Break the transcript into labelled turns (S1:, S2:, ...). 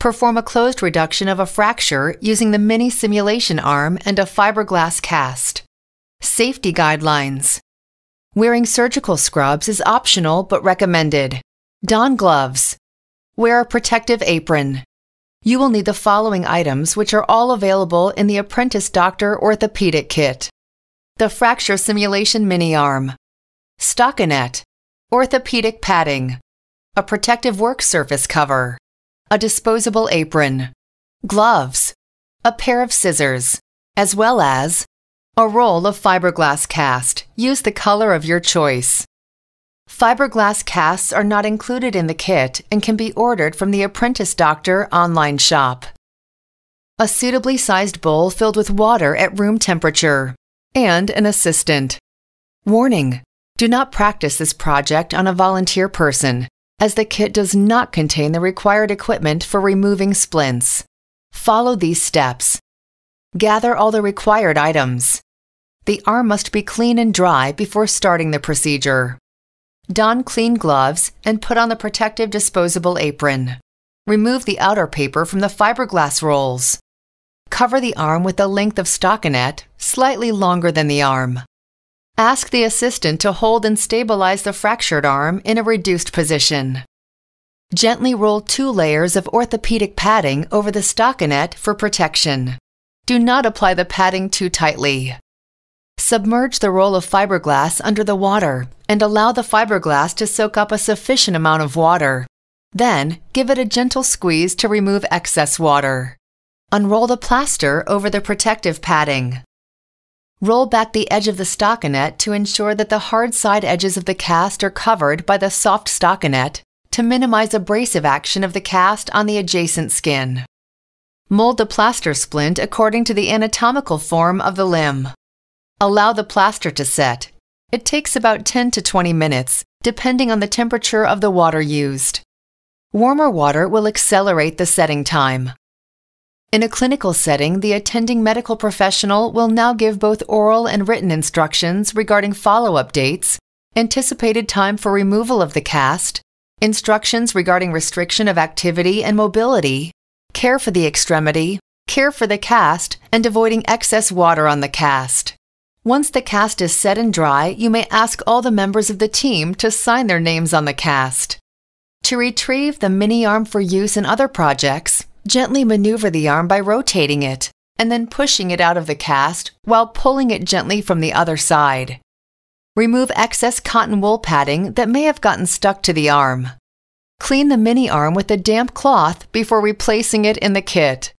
S1: Perform a closed reduction of a fracture using the mini simulation arm and a fiberglass cast. Safety guidelines. Wearing surgical scrubs is optional but recommended. Don gloves. Wear a protective apron. You will need the following items, which are all available in the Apprentice Doctor Orthopedic Kit the Fracture Simulation Mini Arm, Stockinette, Orthopedic Padding, a protective work surface cover, a disposable apron, gloves, a pair of scissors, as well as a roll of fiberglass cast. Use the color of your choice. Fiberglass casts are not included in the kit and can be ordered from the Apprentice Doctor online shop. A suitably sized bowl filled with water at room temperature, and an assistant. Warning Do not practice this project on a volunteer person, as the kit does not contain the required equipment for removing splints. Follow these steps. Gather all the required items. The arm must be clean and dry before starting the procedure. Don clean gloves and put on the protective disposable apron. Remove the outer paper from the fiberglass rolls. Cover the arm with a length of stockinette slightly longer than the arm. Ask the assistant to hold and stabilize the fractured arm in a reduced position. Gently roll two layers of orthopedic padding over the stockinette for protection. Do not apply the padding too tightly. Submerge the roll of fiberglass under the water and allow the fiberglass to soak up a sufficient amount of water. Then, give it a gentle squeeze to remove excess water. Unroll the plaster over the protective padding. Roll back the edge of the stockinette to ensure that the hard side edges of the cast are covered by the soft stockinette to minimize abrasive action of the cast on the adjacent skin. Mold the plaster splint according to the anatomical form of the limb. Allow the plaster to set. It takes about 10 to 20 minutes, depending on the temperature of the water used. Warmer water will accelerate the setting time. In a clinical setting, the attending medical professional will now give both oral and written instructions regarding follow up dates, anticipated time for removal of the cast, instructions regarding restriction of activity and mobility, care for the extremity, care for the cast, and avoiding excess water on the cast. Once the cast is set and dry, you may ask all the members of the team to sign their names on the cast. To retrieve the mini arm for use in other projects, gently maneuver the arm by rotating it and then pushing it out of the cast while pulling it gently from the other side. Remove excess cotton wool padding that may have gotten stuck to the arm. Clean the mini arm with a damp cloth before replacing it in the kit.